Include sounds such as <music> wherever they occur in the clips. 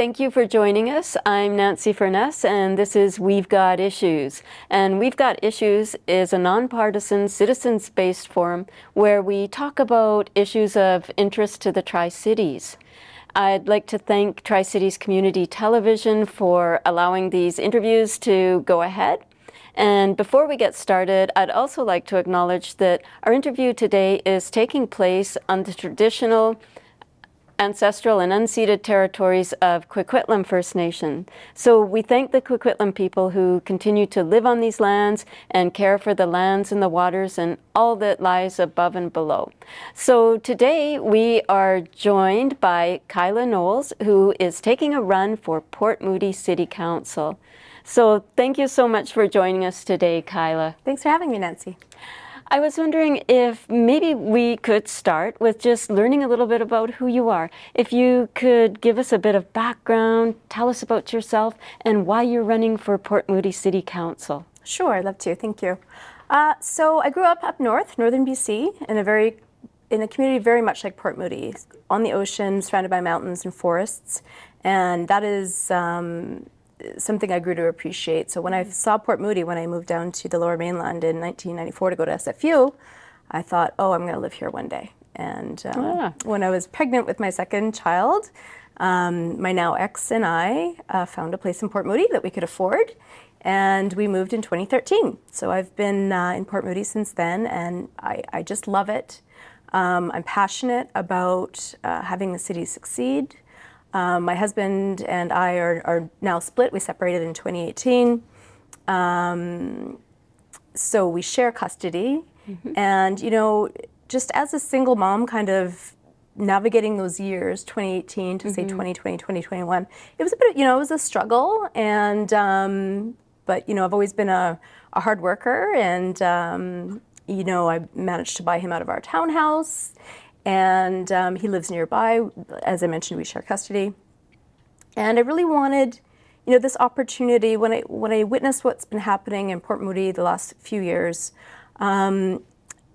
Thank you for joining us. I'm Nancy Furness, and this is We've Got Issues. And We've Got Issues is a nonpartisan, citizens based forum where we talk about issues of interest to the Tri Cities. I'd like to thank Tri Cities Community Television for allowing these interviews to go ahead. And before we get started, I'd also like to acknowledge that our interview today is taking place on the traditional ancestral and unceded territories of Coquitlam First Nation. So we thank the Coquitlam people who continue to live on these lands and care for the lands and the waters and all that lies above and below. So today we are joined by Kyla Knowles, who is taking a run for Port Moody City Council. So thank you so much for joining us today, Kyla. Thanks for having me, Nancy. I was wondering if maybe we could start with just learning a little bit about who you are. If you could give us a bit of background, tell us about yourself, and why you're running for Port Moody City Council. Sure, I'd love to. Thank you. Uh, so I grew up up north, northern BC, in a very in a community very much like Port Moody, on the ocean, surrounded by mountains and forests, and that is um, something I grew to appreciate. So when I saw Port Moody, when I moved down to the Lower Mainland in 1994 to go to SFU, I thought, oh, I'm going to live here one day. And um, ah. when I was pregnant with my second child, um, my now ex and I uh, found a place in Port Moody that we could afford, and we moved in 2013. So I've been uh, in Port Moody since then, and I, I just love it. Um, I'm passionate about uh, having the city succeed. Um, my husband and I are, are, now split. We separated in 2018. Um, so we share custody. Mm-hmm. And, you know, just as a single mom, kind of navigating those years, 2018 to mm-hmm. say 2020, 2021, it was a bit, you know, it was a struggle. And, um, but, you know, I've always been a, a hard worker. And, um, you know, I managed to buy him out of our townhouse and um, he lives nearby. As I mentioned, we share custody. And I really wanted, you know, this opportunity when I when I witnessed what's been happening in Port Moody the last few years. Um,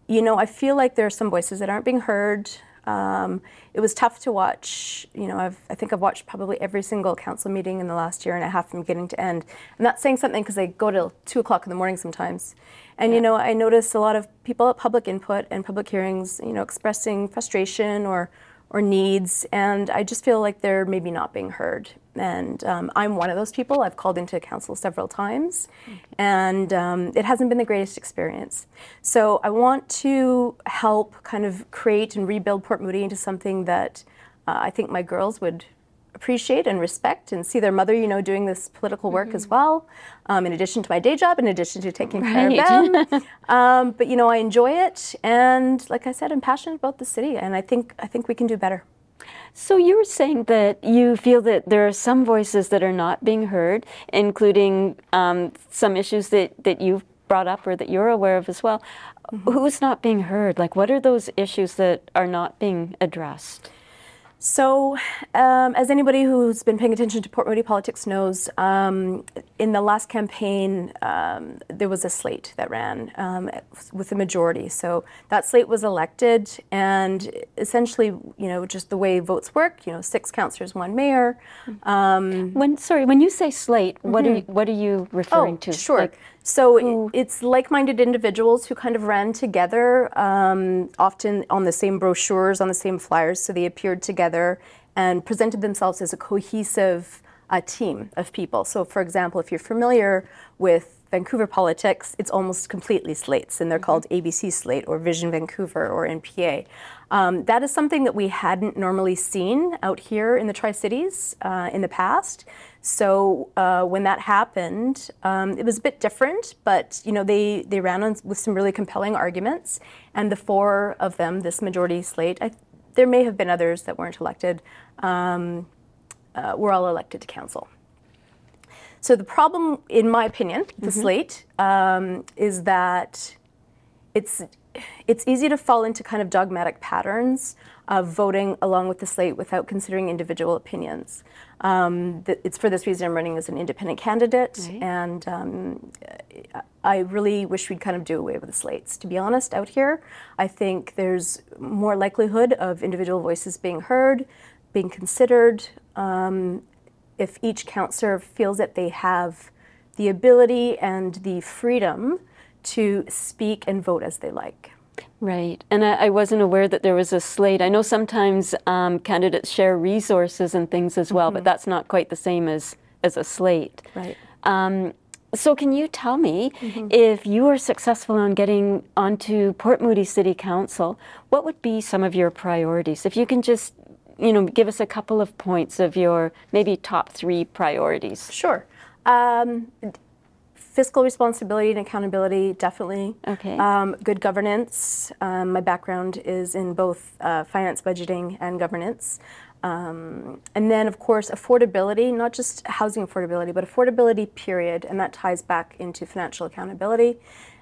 you know, I feel like there are some voices that aren't being heard. Um, it was tough to watch. You know, I've, I think I've watched probably every single council meeting in the last year and a half from beginning to end. And that's saying something because I go till two o'clock in the morning sometimes. And yeah. you know, I notice a lot of people at public input and public hearings, you know, expressing frustration or or needs, and I just feel like they're maybe not being heard. And um, I'm one of those people. I've called into council several times, okay. and um, it hasn't been the greatest experience. So I want to help kind of create and rebuild Port Moody into something that uh, I think my girls would appreciate and respect and see their mother, you know, doing this political work mm-hmm. as well, um, in addition to my day job, in addition to taking right. care of them. <laughs> um, but you know, I enjoy it, and like I said, I'm passionate about the city, and I think I think we can do better. So you were saying that you feel that there are some voices that are not being heard, including um, some issues that, that you've brought up or that you're aware of as well. Mm-hmm. Who's not being heard? Like, what are those issues that are not being addressed? So, um, as anybody who's been paying attention to Port Moody politics knows, um, in the last campaign, um, there was a slate that ran um, with a majority. So that slate was elected, and essentially, you know, just the way votes work, you know, six councillors, one mayor. Um, when sorry, when you say slate, mm-hmm. what are you, what are you referring oh, to? Sure. Like, so it's like-minded individuals who kind of ran together, um, often on the same brochures, on the same flyers. So they appeared together and presented themselves as a cohesive uh, team of people. So, for example, if you're familiar with Vancouver politics, it's almost completely slates, and they're mm-hmm. called ABC Slate or Vision Vancouver or NPA. Um, that is something that we hadn't normally seen out here in the Tri Cities uh, in the past. So uh, when that happened, um, it was a bit different, but you know they they ran on with some really compelling arguments, and the four of them, this majority slate, I, there may have been others that weren't elected, um, uh, were all elected to council. So the problem, in my opinion, the mm-hmm. slate um, is that it's it's easy to fall into kind of dogmatic patterns of voting along with the slate without considering individual opinions. Um, it's for this reason I'm running as an independent candidate, right. and um, I really wish we'd kind of do away with the slates. To be honest, out here, I think there's more likelihood of individual voices being heard, being considered, um, if each councillor feels that they have the ability and the freedom to speak and vote as they like. Right. And I, I, wasn't aware that there was a slate. I know sometimes um, candidates share resources and things as well, mm-hmm. but that's not quite the same as, as a slate. Right. Um, so, can you tell me mm-hmm. if you were successful on getting onto Port Moody City Council, what would be some of your priorities? If you can just, you know, give us a couple of points of your maybe top three priorities. Sure. Um, fiscal responsibility and accountability, definitely. Okay. Um, good governance. Um, my background is in both uh, finance, budgeting, and governance. Um, and then, of course, affordability, not just housing affordability, but affordability, period. And that ties back into financial accountability.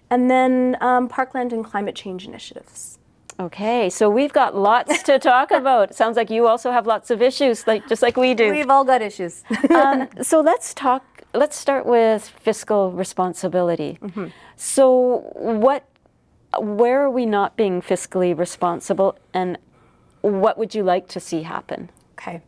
And then um, parkland and climate change initiatives. Okay, so we've got lots to talk <laughs> about. Sounds like you also have lots of issues, like just like we do. We've all got issues. <laughs> um, <laughs> so let's talk. Let's start with fiscal responsibility. Mm-hmm. So, what, where are we not being fiscally responsible, and what would you like to see happen? Okay.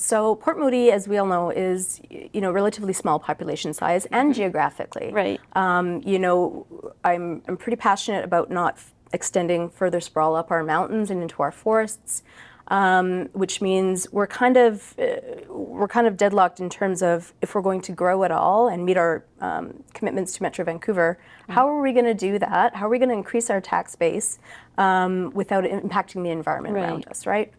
So Port Moody, as we all know, is you know relatively small population size and mm-hmm. geographically. Right. Um, you know, I'm I'm pretty passionate about not extending further sprawl up our mountains and into our forests, um, which means we're kind of uh, we're kind of deadlocked in terms of if we're going to grow at all and meet our um, commitments to Metro Vancouver. Mm-hmm. How are we going to do that? How are we going to increase our tax base um, without impacting the environment right. around us? Right.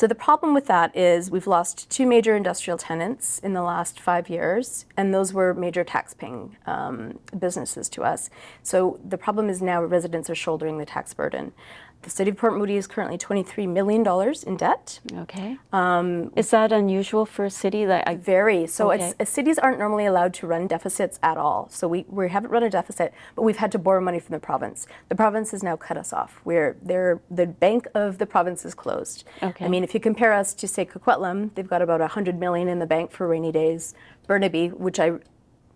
So the problem with that is we've lost two major industrial tenants in the last five years, and those were major tax-paying um, businesses to us. So the problem is now residents are shouldering the tax burden. The city of Port Moody is currently $23 million in debt. Okay. Um, is that unusual for a city? Like I, Very. So okay. uh, cities aren't normally allowed to run deficits at all. So we, we haven't run a deficit, but we've had to borrow money from the province. The province has now cut us off. We're, they're, the bank of the province is closed. Okay. I mean, if you compare us to, say, Coquitlam, they've got about 100 million in the bank for rainy days. Burnaby, which I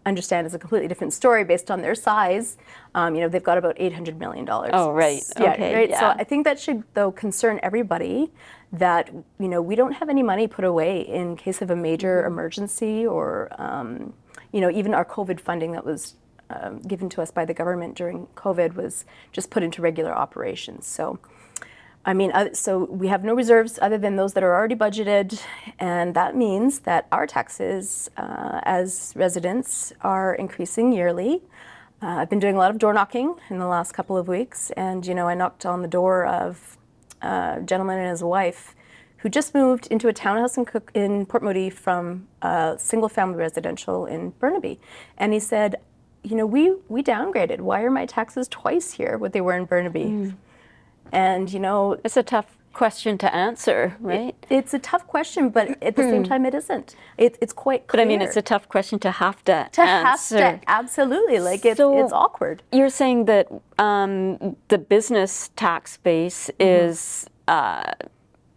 understand is a completely different story based on their size. Um, you know, they've got about eight hundred million dollars. Oh, right. Yeah, okay. Right. Yeah. So I think that should though concern everybody that you know we don't have any money put away in case of a major mm-hmm. emergency or um, you know even our COVID funding that was um, given to us by the government during COVID was just put into regular operations. So. I mean, so we have no reserves other than those that are already budgeted, and that means that our taxes uh, as residents are increasing yearly. Uh, I've been doing a lot of door knocking in the last couple of weeks, and you know, I knocked on the door of a gentleman and his wife who just moved into a townhouse in, Cook, in Port Moody from a single-family residential in Burnaby, and he said, "You know, we we downgraded. Why are my taxes twice here what they were in Burnaby?" Mm. And you know, it's a tough question to answer, right? It, it's a tough question, but at the same time, it isn't. It, it's quite clear. But I mean, it's a tough question to have to to answer. have to absolutely like it's so it's awkward. You're saying that um, the business tax base mm-hmm. is uh,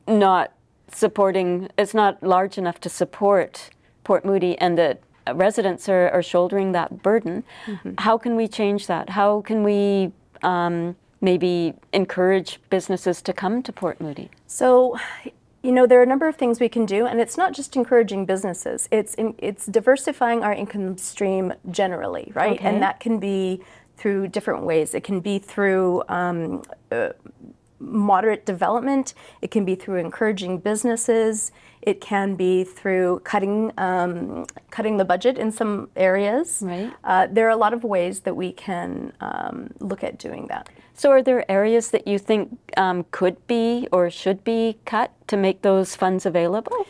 not supporting. It's not large enough to support Port Moody, and that residents are, are shouldering that burden. Mm-hmm. How can we change that? How can we um, maybe encourage businesses to come to Port Moody? So, you know, there are a number of things we can do, and it's not just encouraging businesses. It's in, it's diversifying our income stream generally, right? Okay. And that can be through different ways. It can be through um, uh, moderate development. It can be through encouraging businesses. It can be through cutting um, cutting the budget in some areas. Right. Uh, there are a lot of ways that we can um, look at doing that. So, are there areas that you think um, could be or should be cut to make those funds available?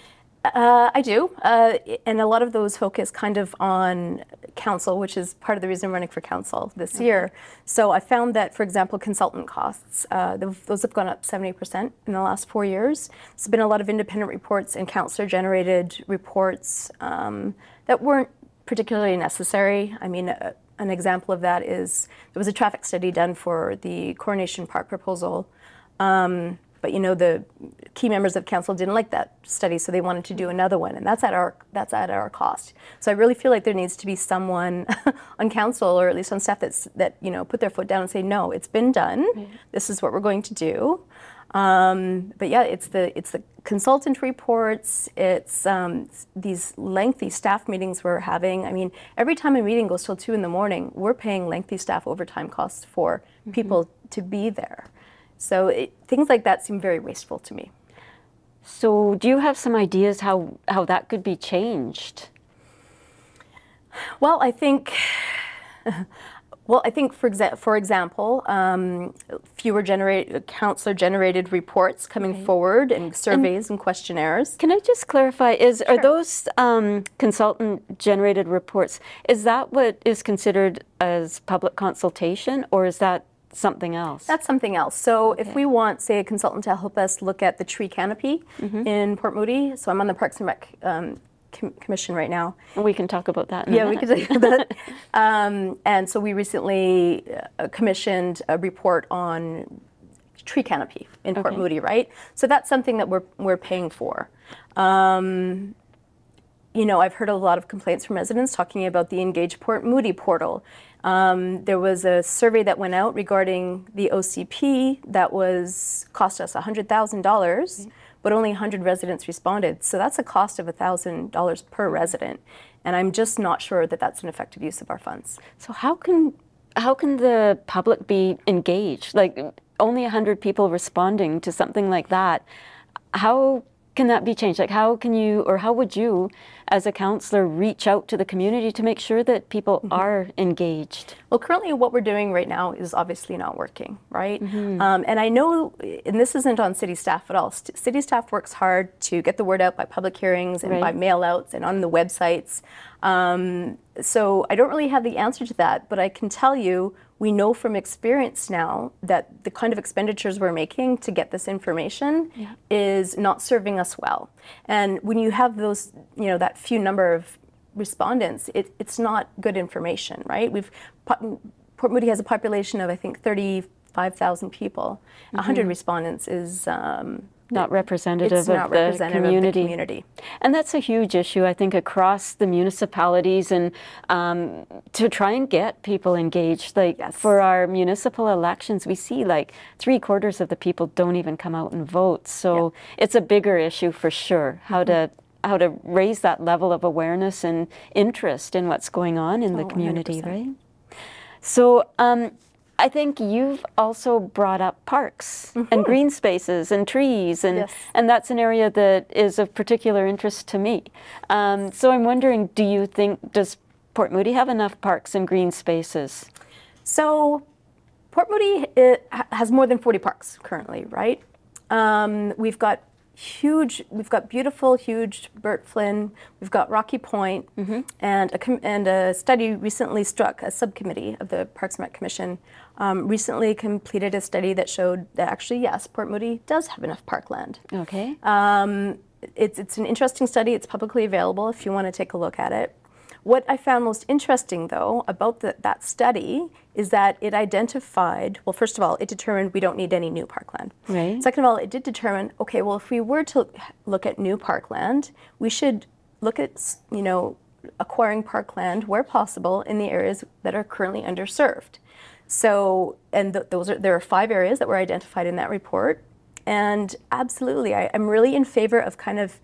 Uh, I do, uh, and a lot of those focus kind of on council, which is part of the reason I'm running for council this okay. year. So I found that, for example, consultant costs, uh, those have gone up 70% in the last four years. There's been a lot of independent reports and councillor-generated reports um, that weren't particularly necessary. I mean, uh, an example of that is there was a traffic study done for the Coronation Park proposal. Um, but you know the key members of council didn't like that study, so they wanted to do another one, and that's at our that's at our cost. So I really feel like there needs to be someone <laughs> on council or at least on staff that's that you know put their foot down and say no, it's been done. This is what we're going to do. Um, but yeah, it's the it's the consultant reports, it's um, these lengthy staff meetings we're having. I mean, every time a meeting goes till two in the morning, we're paying lengthy staff overtime costs for mm-hmm. people to be there. So it, things like that seem very wasteful to me. So do you have some ideas how, how that could be changed? Well, I think <laughs> Well, I think, for, exa for example, um, fewer generate counselor-generated reports coming okay. forward and surveys and, and, questionnaires. Can I just clarify? Is sure. are those um, consultant-generated reports? Is that what is considered as public consultation, or is that something else? That's something else. So okay. if we want, say, a consultant to help us look at the tree canopy mm -hmm. in Port Moody, so I'm on the Parks and Rec um, com Commission right now. We can talk about that. yeah, we can talk about that. <laughs> Um, and so we recently uh, commissioned a report on tree canopy in Port okay. Moody, right? So that's something that we're we're paying for. Um, you know, I've heard a lot of complaints from residents talking about the Engage Port Moody portal. Um, there was a survey that went out regarding the OCP that was cost us $100,000. Okay but only 100 residents responded. So that's a cost of $1,000 per resident. And I'm just not sure that that's an effective use of our funds. So how can how can the public be engaged? Like only 100 people responding to something like that. How can that be changed? Like how can you or how would you as a counselor reach out to the community to make sure that people mm -hmm. are engaged? Well, currently what we're doing right now is obviously not working, right? Mm -hmm. um, and I know, and this isn't on city staff at all. St city staff works hard to get the word out by public hearings and right. by mail outs and on the websites. Um, so I don't really have the answer to that, but I can tell you we know from experience now that the kind of expenditures we're making to get this information yeah. is not serving us well. And when you have those, you know, that few number of respondents, it, it's not good information, right? We've Port Moody has a population of I think 35,000 people. Mm -hmm. 100 respondents is um, not representative it's of not the representative community. Of the community. And that's a huge issue, I think, across the municipalities and um, to try and get people engaged. Like yes. for our municipal elections, we see like three quarters of the people don't even come out and vote. So yeah. it's a bigger issue for sure. How mm -hmm. to how to raise that level of awareness and interest in what's going on in oh, the community, 100%. right? So um, I think you've also brought up parks mm -hmm. and green spaces and trees, and yes. and that's an area that is of particular interest to me. Um, so I'm wondering, do you think does Port Moody have enough parks and green spaces? So Port Moody has more than 40 parks currently, right? Um, we've got huge, we've got beautiful, huge Bert Flynn, we've got Rocky Point, mm -hmm. and, a and a study recently struck, a subcommittee of the Parks and Rec Commission um, recently completed a study that showed that actually, yes, Port Moody does have enough parkland. Okay. Um, it's, it's an interesting study, it's publicly available if you want to take a look at it. What I found most interesting, though, about the, that study is that it identified, well, first of all, it determined we don't need any new parkland. Right. Second of all, it did determine, okay, well, if we were to look at new parkland, we should look at, you know, acquiring parkland where possible in the areas that are currently underserved. So, and th those are, there are five areas that were identified in that report. And absolutely, I, I'm really in favor of kind of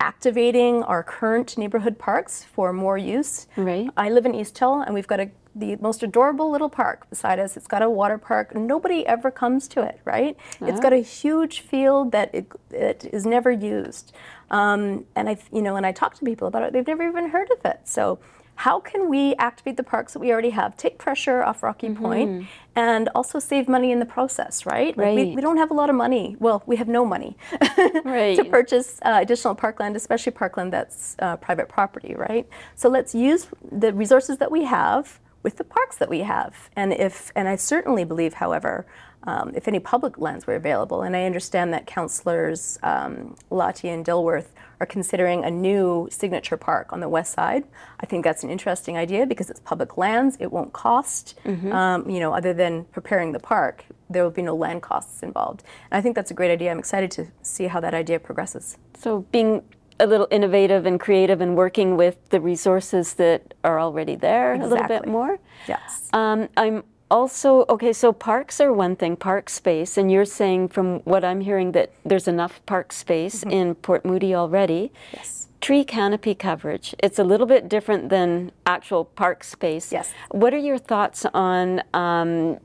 activating our current neighborhood parks for more use. Right. I live in East Hill and we've got a, the most adorable little park beside us. It's got a water park. Nobody ever comes to it, right? Oh. It's got a huge field that it, it is never used. Um, and I, you know, and I talk to people about it, they've never even heard of it. So how can we activate the parks that we already have, take pressure off Rocky mm -hmm. Point, and also save money in the process, right? Like right. We, we, don't have a lot of money. Well, we have no money <laughs> right. to purchase uh, additional parkland, especially parkland that's uh, private property, right? So let's use the resources that we have with the parks that we have. And if, and I certainly believe, however, um, if any public lands were available, and I understand that councillors um, Lahti and Dilworth are considering a new signature park on the west side. I think that's an interesting idea because it's public lands. It won't cost, mm -hmm. um, you know, other than preparing the park. There will be no land costs involved. And I think that's a great idea. I'm excited to see how that idea progresses. So being a little innovative and creative and working with the resources that are already there exactly. a little bit more. Yes. Um, I'm also, okay, so parks are one thing, park space, and you're saying from what I'm hearing that there's enough park space Mm-hmm. in Port Moody already. Yes. Tree canopy coverage. It's a little bit different than actual park space. Yes. What are your thoughts on um,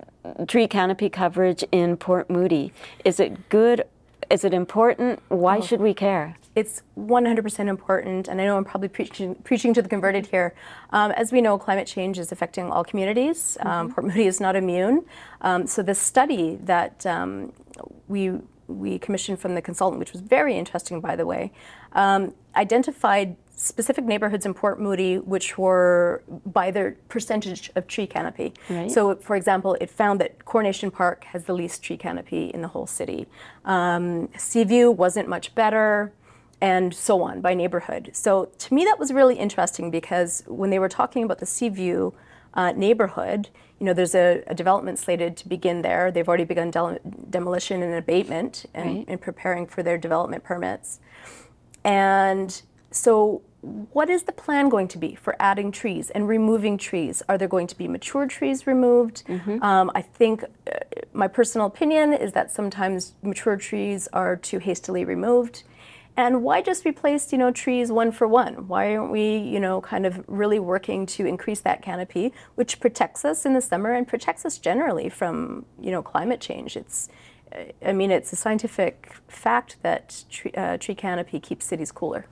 tree canopy coverage in Port Moody? Is it good? Is it important? Why Oh. should we care? It's 100% important, and I know I'm probably preaching, preaching to the converted here. Um, as we know, climate change is affecting all communities. Um, Port Moody is not immune. Um, so the study that um, we we commissioned from the consultant, which was very interesting, by the way, um, identified specific neighborhoods in Port Moody which were by their percentage of tree canopy. Right. So, for example, it found that Coronation Park has the least tree canopy in the whole city. Um, Seaview wasn't much better, and so on by neighborhood. So, to me, that was really interesting because when they were talking about the Seaview uh, neighborhood, you know, there's a, a development slated to begin there. They've already begun del- demolition and abatement and, Right. and preparing for their development permits. And so, what is the plan going to be for adding trees and removing trees? Are there going to be mature trees removed? Um, I think uh, my personal opinion is that sometimes mature trees are too hastily removed. And why just replace, you know, trees one for one? Why aren't we, you know, kind of really working to increase that canopy, which protects us in the summer and protects us generally from, you know, climate change? It's, I mean, it's a scientific fact that tree, uh, tree canopy keeps cities cooler.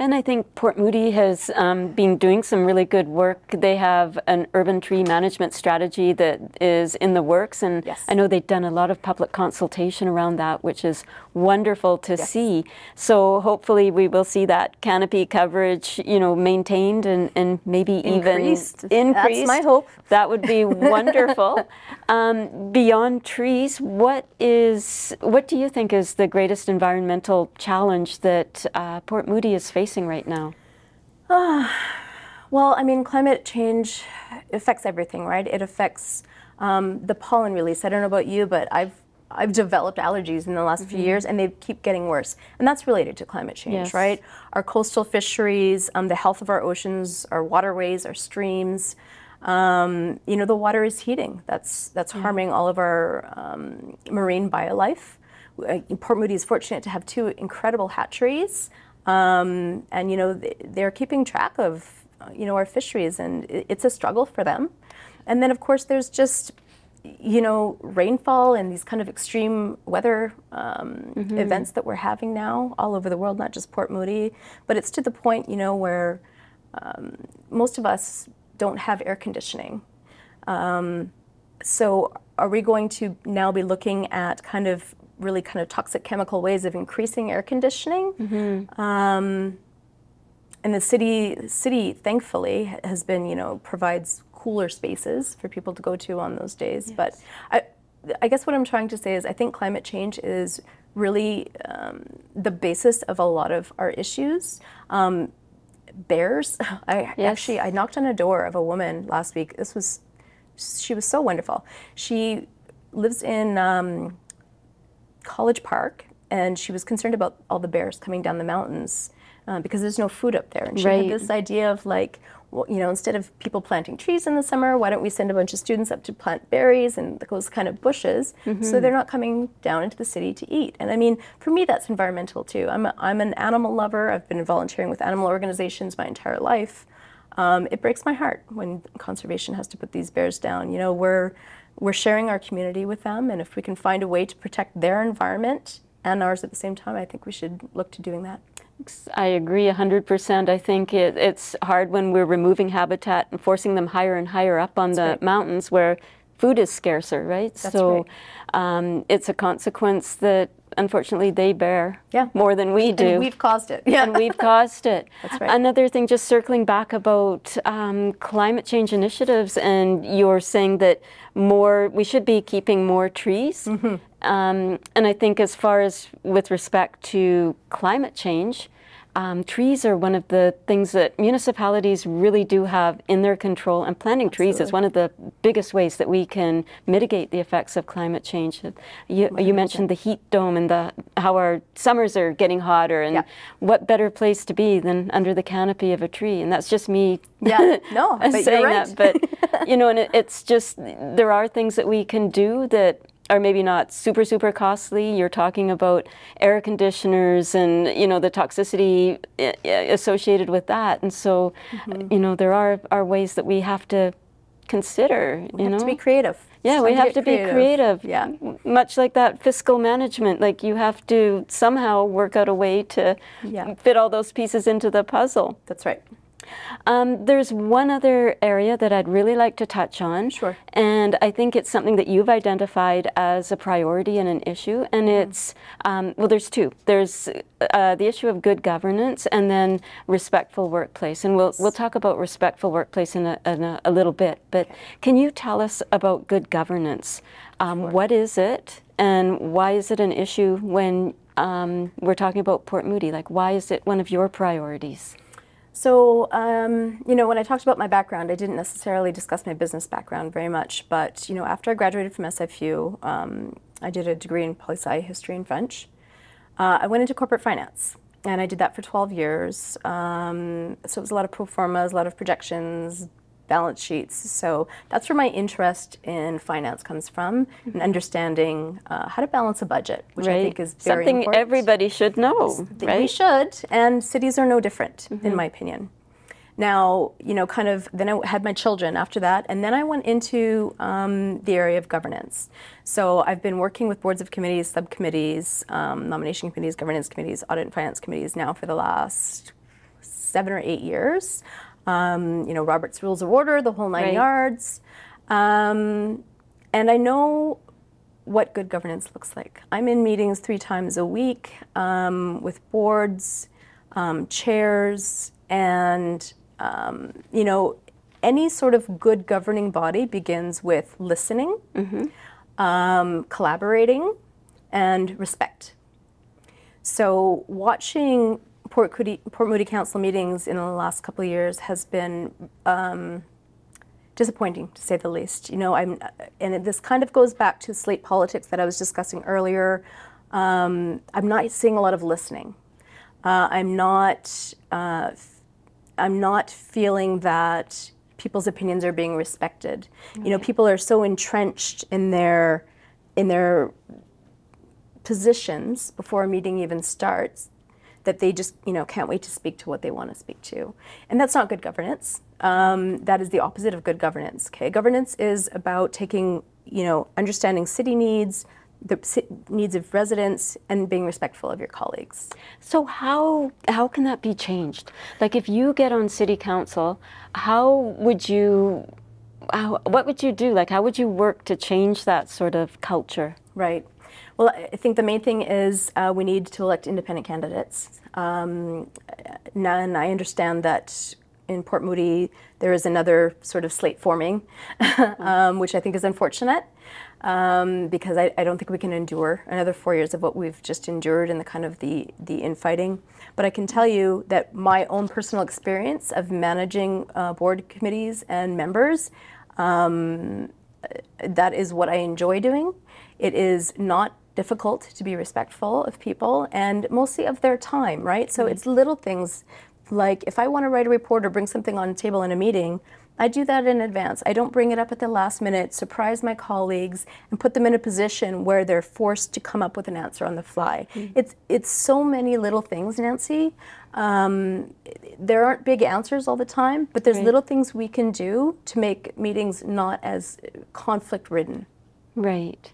And I think Port Moody has um, been doing some really good work. They have an urban tree management strategy that is in the works, and Yes. I know they've done a lot of public consultation around that, which is wonderful to Yes. see. So hopefully we will see that canopy coverage, you know, maintained and, and maybe Increased. even increased. That's increased. my hope. That would be <laughs> wonderful. Um, beyond trees, what is what do you think is the greatest environmental challenge that uh, Port Moody is facing right now? Well, I mean, climate change affects everything, right? It affects um, the pollen release. I don't know about you, but I've I've developed allergies in the last few years, and they keep getting worse. And that's related to climate change, Yes. right? Our coastal fisheries, um, the health of our oceans, our waterways, our streams. Um, you know, the water is heating. That's that's harming all of our um, marine biolife. Uh, Port Moody is fortunate to have two incredible hatcheries, um, and you know they, they're keeping track of you know our fisheries, and it's a struggle for them. And then of course there's just you know rainfall and these kind of extreme weather um, events that we're having now all over the world, not just Port Moody, but it's to the point you know where um, most of us don't have air conditioning. Um, so are we going to now be looking at kind of really kind of toxic chemical ways of increasing air conditioning? Um, and the city, city thankfully has been, you know, provides cooler spaces for people to go to on those days. But I, I guess what I'm trying to say is I think climate change is really um, the basis of a lot of our issues. Um, bears, <sighs> I Yes. actually I knocked on a door of a woman last week. This was she was so wonderful. She lives in um, College Park, and she was concerned about all the bears coming down the mountains uh, because there's no food up there. And she Right. had this idea of like, well, you know, instead of people planting trees in the summer, why don't we send a bunch of students up to plant berries and those kind of bushes, so they're not coming down into the city to eat. And I mean, for me, that's environmental too. I'm a, I'm an animal lover. I've been volunteering with animal organizations my entire life. Um, it breaks my heart when conservation has to put these bears down. You know, we're we're sharing our community with them, and if we can find a way to protect their environment and ours at the same time, I think we should look to doing that. I agree 100%. I think it, it's hard when we're removing habitat and forcing them higher and higher up on the right. mountains where food is scarcer, right? That's so um, it's a consequence that unfortunately they bear Yeah. more than we do. And we've caused it. Yeah. and we've <laughs> caused it. That's right. Another thing, just circling back about um, climate change initiatives, and you're saying that more, we should be keeping more trees. Mm-hmm. Um, and I think, as far as with respect to climate change, um, trees are one of the things that municipalities really do have in their control, and planting trees is one of the biggest ways that we can mitigate the effects of climate change. You, you mentioned the heat dome and the how our summers are getting hotter, and Yeah. what better place to be than under the canopy of a tree? And that's just me. Yeah, no, <laughs> but saying right. that, but <laughs> you know, and it, it's just there are things that we can do that are maybe not super super costly. You're talking about air conditioners and you know the toxicity i- i- associated with that, and so Mm-hmm. you know there are are ways that we have to consider. We you have know, to be creative. yeah, we have to be creative. Yeah. Much like that fiscal management, like you have to somehow work out a way to Yeah. fit all those pieces into the puzzle. That's right. Um, there's one other area that I'd really like to touch on. Sure. And I think it's something that you've identified as a priority and an issue. And Mm-hmm. it's, um, well, there's two. There's uh, the issue of good governance and then respectful workplace. And we'll, we'll talk about respectful workplace in a, in a, a little bit. But can you tell us about good governance? Um, What is it? And why is it an issue when um, we're talking about Port Moody? Like, why is it one of your priorities? So, um, you know, when I talked about my background, I didn't necessarily discuss my business background very much. But, you know, after I graduated from SFU, um, I did a degree in poli sci history and French. Uh, I went into corporate finance and I did that for 12 years. Um, so it was a lot of pro formas, a lot of projections, balance sheets. So that's where my interest in finance comes from and understanding uh, how to balance a budget, which I think is very something important everybody should know, that we should, and cities are no different, Mm-hmm. in my opinion. Now, you know, kind of, then I had my children after that, and then I went into um, the area of governance. So I've been working with boards of committees, subcommittees, um, nomination committees, governance committees, audit and finance committees now for the last seven or eight years. Um, you know, Robert's Rules of Order, the whole nine Right. yards. Um, and I know what good governance looks like. I'm in meetings three times a week um, with boards, um, chairs, and um, you know, any sort of good governing body begins with listening, um, collaborating, and respect. So watching Port Moody, Port Moody Council meetings in the last couple of years has been um, disappointing to say the least. You know, I'm, and this kind of goes back to slate politics that I was discussing earlier. Um, I'm not seeing a lot of listening. Uh, I'm not. Uh, I'm not feeling that people's opinions are being respected. You know, people are so entrenched in their in their positions before a meeting even starts that they just you know can't wait to speak to what they want to speak to and that's not good governance um, that is the opposite of good governance okay governance is about taking you know understanding city needs the needs of residents and being respectful of your colleagues So how how can that be changed? Like if you get on city council, how would you how, what would you do? Like how would you work to change that sort of culture? Right. Well, I think the main thing is uh, we need to elect independent candidates. Um, and I understand that in Port Moody there is another sort of slate forming, <laughs> um, which I think is unfortunate um, because I, I don't think we can endure another four years of what we've just endured and the kind of the, the infighting. But I can tell you that my own personal experience of managing uh, board committees and members that is what I enjoy doing. It is not difficult to be respectful of people and mostly of their time, right? So it's little things like if I want to write a report or bring something on the table in a meeting, I do that in advance. I don't bring it up at the last minute, surprise my colleagues, and put them in a position where they're forced to come up with an answer on the fly. It's it's so many little things, Nancy. Um, there aren't big answers all the time, but there's Right. little things we can do to make meetings not as conflict ridden. Right.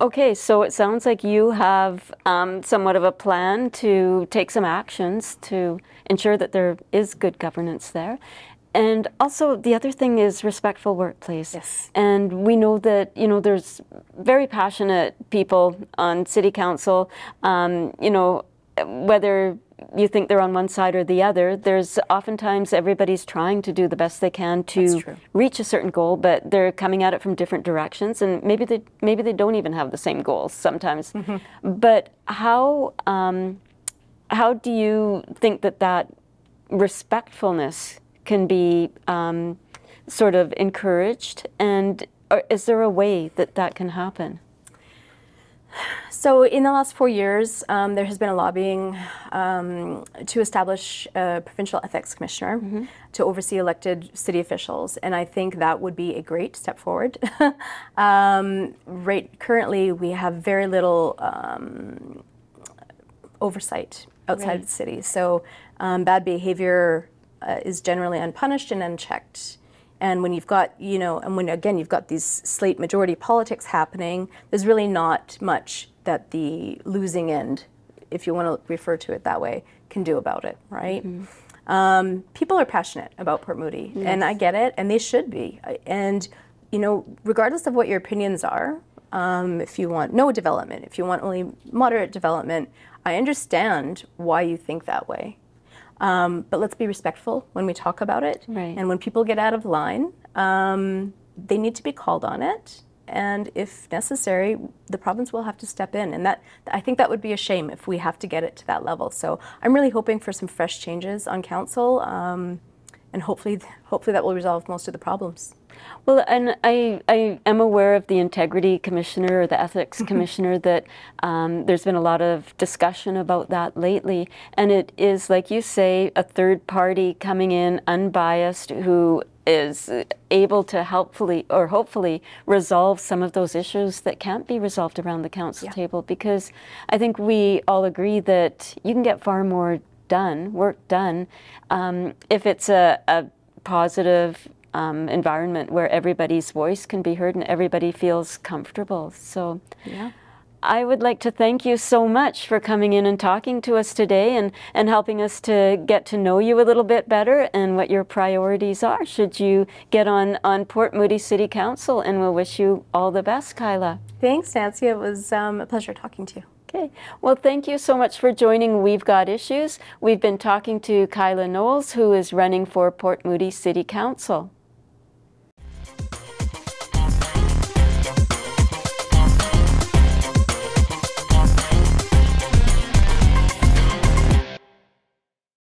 Okay, so it sounds like you have um, somewhat of a plan to take some actions to ensure that there is good governance there. And also, the other thing is respectful workplace. Yes. And we know that you know there's very passionate people on city council. Um, you know, whether you think they're on one side or the other, there's oftentimes everybody's trying to do the best they can to reach a certain goal, but they're coming at it from different directions, and maybe they maybe they don't even have the same goals sometimes. Mm-hmm. But how um, how do you think that that respectfulness can be um, sort of encouraged? And or is there a way that that can happen? So in the last four years, um, there has been a lobbying um, to establish a provincial ethics commissioner mm-hmm. to oversee elected city officials, and I think that would be a great step forward. <laughs> um, right, currently, we have very little um, oversight outside right. the city, so um, bad behavior uh, is generally unpunished and unchecked. And when you've got, you know, and when again you've got these slate majority politics happening, there's really not much that the losing end, if you want to refer to it that way, can do about it, right? Mm-hmm. Um, people are passionate about Port Moody, yes. and I get it, and they should be. And you know, regardless of what your opinions are, um, if you want no development, if you want only moderate development, I understand why you think that way. Um, but let's be respectful when we talk about it. Right. And when people get out of line, um, they need to be called on it. And if necessary, the province will have to step in. And that I think that would be a shame if we have to get it to that level. So I'm really hoping for some fresh changes on council, um, and hopefully, hopefully that will resolve most of the problems. Well, and I, I am aware of the integrity commissioner or the ethics <laughs> commissioner that um, there's been a lot of discussion about that lately. And it is, like you say, a third party coming in unbiased who is able to helpfully or hopefully resolve some of those issues that can't be resolved around the council yeah. table because I think we all agree that you can get far more done, work done, um, if it's a, a positive um, environment where everybody's voice can be heard and everybody feels comfortable. So, yeah. I would like to thank you so much for coming in and talking to us today and, and helping us to get to know you a little bit better and what your priorities are should you get on, on Port Moody City Council. And we'll wish you all the best, Kyla. Thanks, Nancy. It was um, a pleasure talking to you. Okay. Well, thank you so much for joining We've Got Issues. We've been talking to Kyla Knowles, who is running for Port Moody City Council.